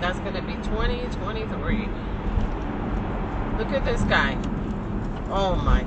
That's going to be 2023. Look at this guy. Oh my